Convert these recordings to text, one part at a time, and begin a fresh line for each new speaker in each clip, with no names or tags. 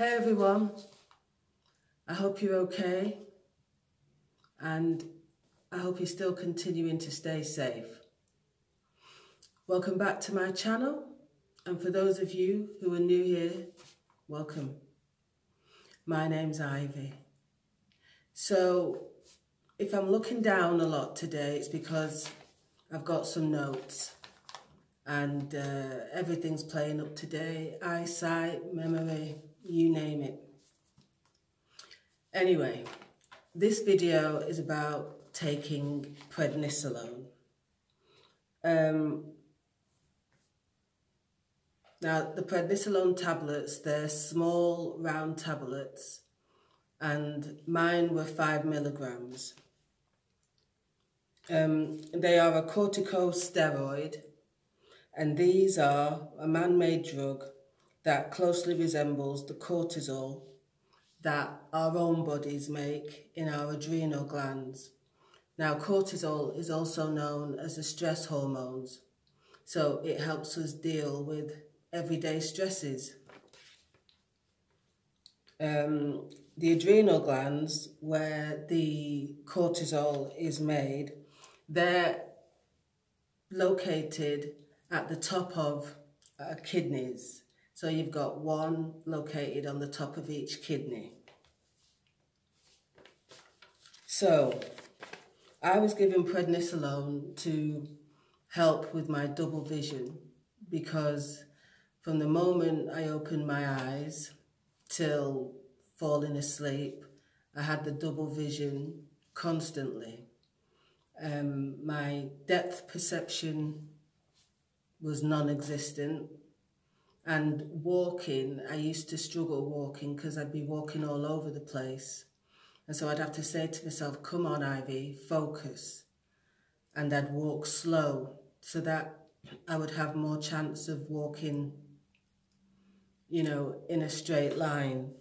Hey everyone, I hope you're okay and I hope you're still continuing to stay safe. Welcome back to my channel and for those of you who are new here, welcome. My name's Ivy. So if I'm looking down a lot today, it's because I've got some notes and uh, everything's playing up today. Eyesight, memory, you name it. Anyway, this video is about taking prednisolone. Um, now, the prednisolone tablets, they're small round tablets and mine were five milligrams. Um, they are a corticosteroid and these are a man-made drug that closely resembles the cortisol that our own bodies make in our adrenal glands. Now, cortisol is also known as the stress hormones, so it helps us deal with everyday stresses. Um, the adrenal glands, where the cortisol is made, they're located at the top of uh, kidneys. So you've got one located on the top of each kidney. So I was given prednisolone to help with my double vision because from the moment I opened my eyes till falling asleep, I had the double vision constantly. Um, my depth perception was non-existent and walking, I used to struggle walking because I'd be walking all over the place. And so I'd have to say to myself, come on, Ivy, focus. And I'd walk slow so that I would have more chance of walking, you know, in a straight line.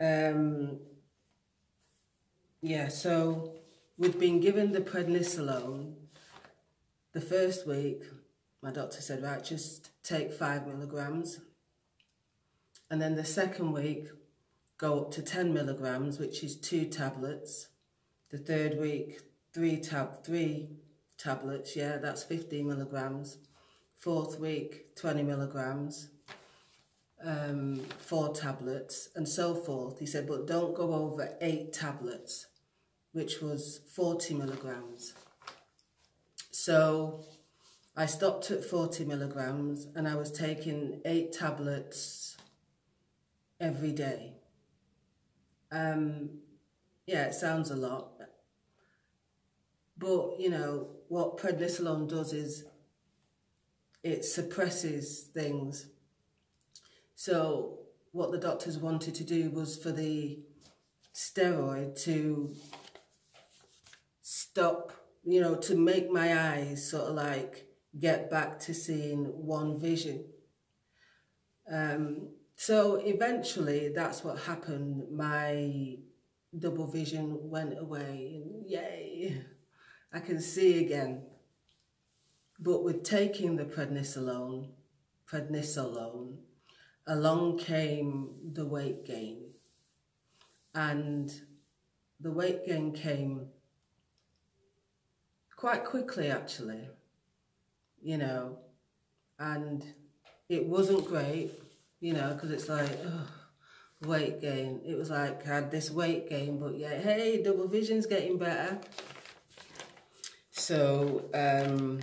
Um, yeah, so we'd been given the prednisolone the first week, my doctor said, right, just take five milligrams. And then the second week, go up to 10 milligrams, which is two tablets. The third week, three, tab three tablets, yeah, that's 15 milligrams. Fourth week, 20 milligrams, um, four tablets, and so forth. He said, but don't go over eight tablets, which was 40 milligrams. So I stopped at 40 milligrams and I was taking eight tablets every day. Um, yeah, it sounds a lot. But, you know, what prednisolone does is it suppresses things. So what the doctors wanted to do was for the steroid to stop you know, to make my eyes sort of like get back to seeing one vision. Um, so eventually that's what happened. My double vision went away yay, I can see again. But with taking the prednisolone, prednisolone, along came the weight gain. And the weight gain came quite quickly actually, you know, and it wasn't great, you know, because it's like, oh, weight gain. It was like I had this weight gain, but yeah, hey, double vision's getting better. So, um,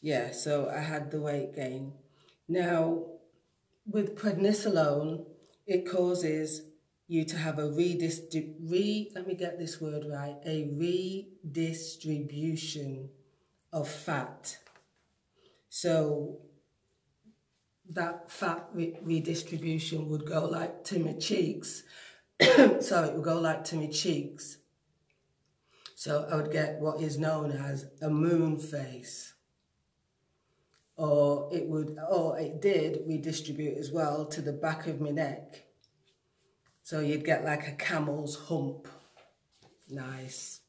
yeah, so I had the weight gain. Now, with prednisolone, it causes you to have a re let me get this word right a redistribution of fat so that fat re redistribution would go like to my cheeks so it would go like to my cheeks so I would get what is known as a moon face or it would or it did redistribute as well to the back of my neck so you'd get like a camel's hump. Nice.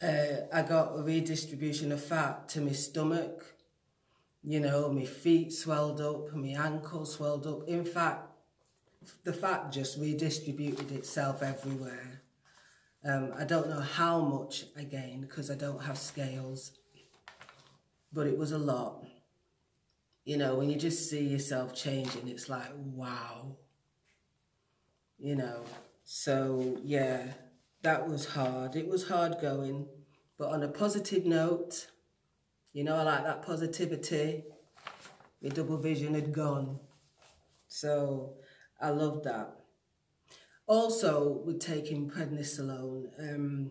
Uh, I got a redistribution of fat to my stomach. You know, my feet swelled up, my ankles swelled up. In fact, the fat just redistributed itself everywhere. Um, I don't know how much I gained because I don't have scales, but it was a lot. You know, when you just see yourself changing, it's like, wow. You know, so yeah, that was hard. It was hard going, but on a positive note, you know, I like that positivity. My double vision had gone. So I love that. Also, with taking prednisolone, um,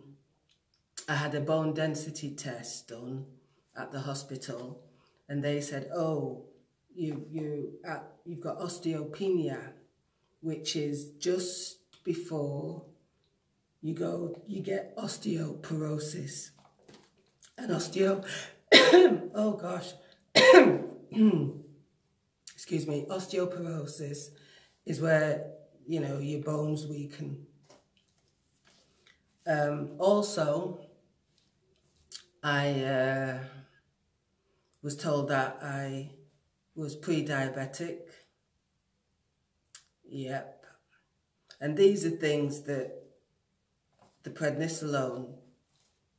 I had a bone density test done at the hospital, and they said, "Oh, you you uh, you've got osteopenia, which is just before you go you get osteoporosis, and osteo, oh gosh, excuse me, osteoporosis is where you know, your bones weaken. Um, also, I uh, was told that I was pre-diabetic. Yep. And these are things that the prednisolone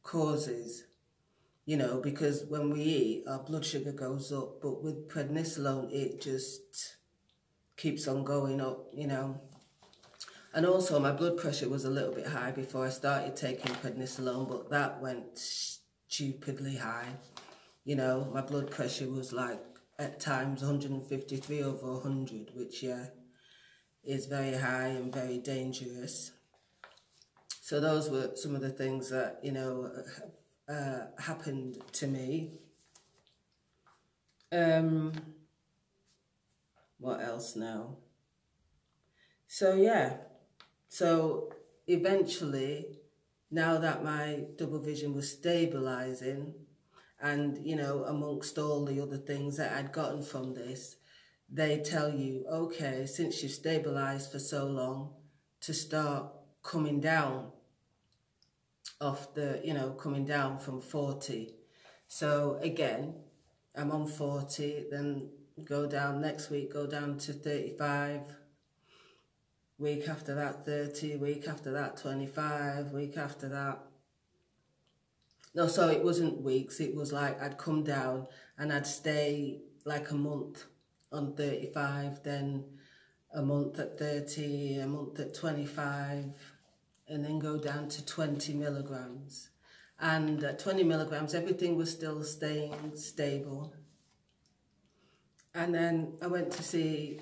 causes, you know, because when we eat, our blood sugar goes up, but with prednisolone, it just keeps on going up, you know. And also my blood pressure was a little bit high before I started taking prednisolone, but that went stupidly high. You know, my blood pressure was like at times 153 over 100, which yeah, is very high and very dangerous. So those were some of the things that, you know, uh, happened to me. Um, what else now? So yeah, so eventually, now that my double vision was stabilizing, and you know, amongst all the other things that I'd gotten from this, they tell you, okay, since you've stabilized for so long, to start coming down off the, you know, coming down from 40. So again, I'm on 40, then go down next week, go down to 35, week after that 30, week after that 25, week after that. No, so it wasn't weeks, it was like I'd come down and I'd stay like a month on 35, then a month at 30, a month at 25, and then go down to 20 milligrams. And at 20 milligrams, everything was still staying stable. And then I went to see,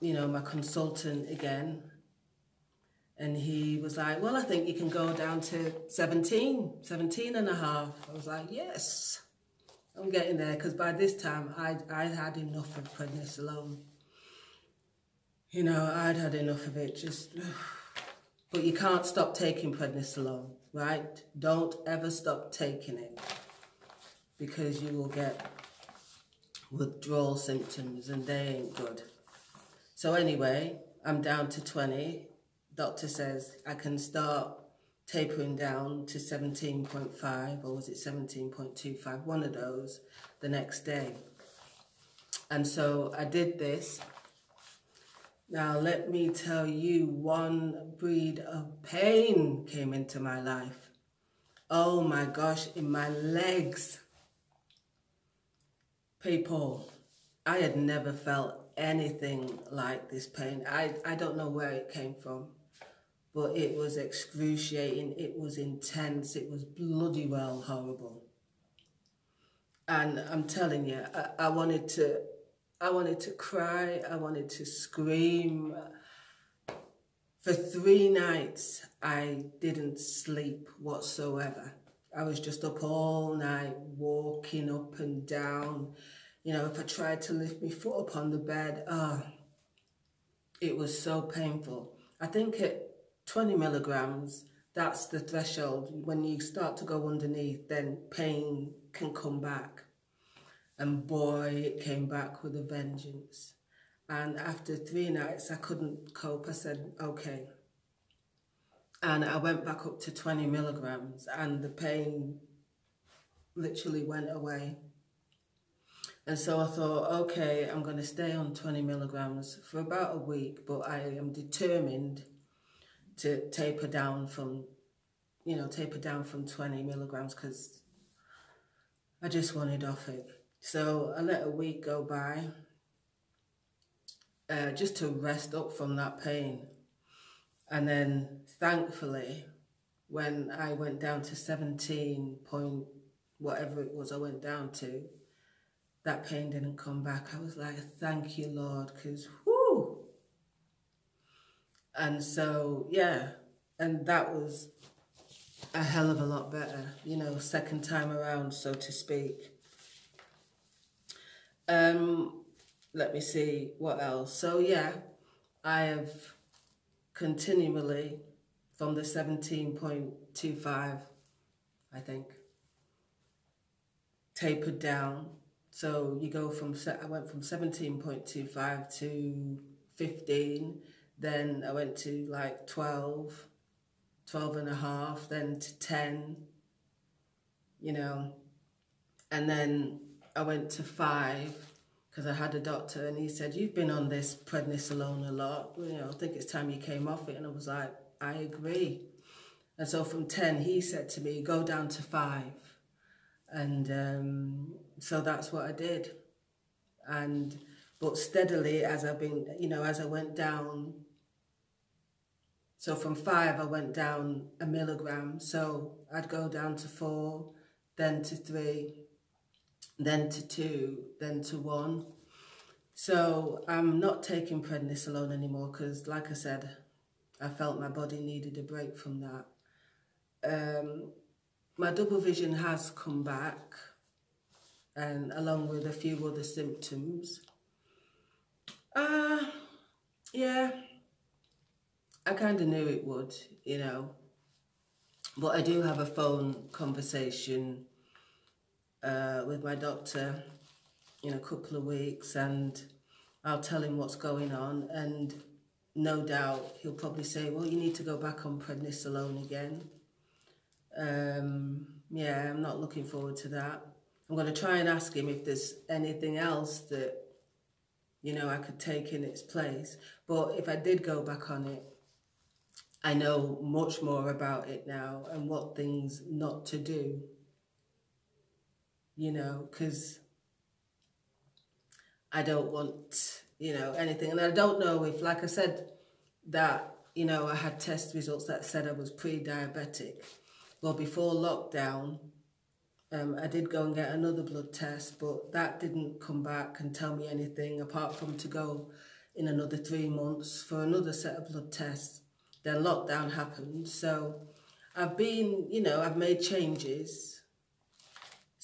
you know, my consultant again and he was like, well, I think you can go down to 17, 17 and a half. I was like, yes, I'm getting there. Because by this time, I'd, I'd had enough of prednisolone. You know, I'd had enough of it. Just, But you can't stop taking prednisolone, right? Don't ever stop taking it. Because you will get withdrawal symptoms and they ain't good. So anyway, I'm down to 20 doctor says I can start tapering down to 17.5 or was it 17.25, one of those, the next day. And so I did this. Now let me tell you, one breed of pain came into my life. Oh my gosh, in my legs. People, I had never felt anything like this pain. I, I don't know where it came from but it was excruciating, it was intense, it was bloody well horrible. And I'm telling you, I, I wanted to, I wanted to cry, I wanted to scream. For three nights, I didn't sleep whatsoever. I was just up all night, walking up and down. You know, if I tried to lift my foot up on the bed, oh, it was so painful. I think it 20 milligrams, that's the threshold. When you start to go underneath, then pain can come back. And boy, it came back with a vengeance. And after three nights, I couldn't cope. I said, okay. And I went back up to 20 milligrams and the pain literally went away. And so I thought, okay, I'm going to stay on 20 milligrams for about a week, but I am determined to taper down from, you know, taper down from 20 milligrams because I just wanted off it. So I let a week go by uh, just to rest up from that pain. And then thankfully, when I went down to 17 point, whatever it was I went down to, that pain didn't come back. I was like, thank you, Lord, because whoo. And so, yeah, and that was a hell of a lot better, you know, second time around, so to speak. Um, let me see what else. So, yeah, I have continually from the 17.25, I think, tapered down so you go from, I went from 17.25 to 15, then I went to like 12, 12 and a half, then to 10, you know, and then I went to five because I had a doctor and he said, you've been on this prednisolone a lot, you know, I think it's time you came off it. And I was like, I agree. And so from 10, he said to me, go down to five. And um, so that's what I did. And, but steadily as I've been, you know, as I went down, so from five, I went down a milligram. So I'd go down to four, then to three, then to two, then to one. So I'm not taking prednisolone anymore because, like I said, I felt my body needed a break from that. Um, my double vision has come back and along with a few other symptoms. Uh, yeah, I kind of knew it would, you know. But I do have a phone conversation uh, with my doctor in a couple of weeks and I'll tell him what's going on and no doubt he'll probably say, well, you need to go back on prednisolone again. Um, yeah, I'm not looking forward to that. I'm going to try and ask him if there's anything else that, you know, I could take in its place. But if I did go back on it, I know much more about it now and what things not to do. You know, because I don't want, you know, anything. And I don't know if, like I said, that, you know, I had test results that said I was pre-diabetic. Well, before lockdown, um, I did go and get another blood test, but that didn't come back and tell me anything apart from to go in another three months for another set of blood tests. Then lockdown happened. So I've been, you know, I've made changes.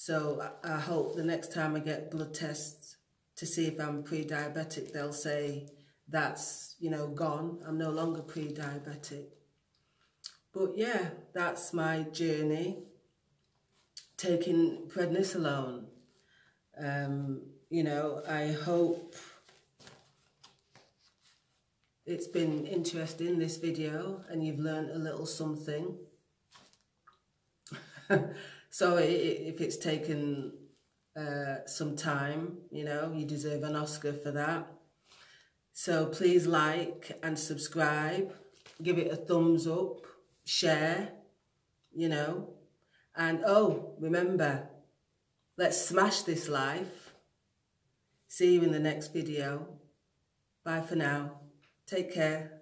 So I, hope the next time I get blood tests to see if I'm pre-diabetic, they'll say that's, you know, gone. I'm no longer pre-diabetic. But yeah, that's my journey. Taking prednisolone. Um, you know, I hope it's been interesting, this video, and you've learned a little something. so if it's taken uh, some time, you know, you deserve an Oscar for that. So please like and subscribe, give it a thumbs up share, you know. And oh, remember, let's smash this life. See you in the next video. Bye for now. Take care.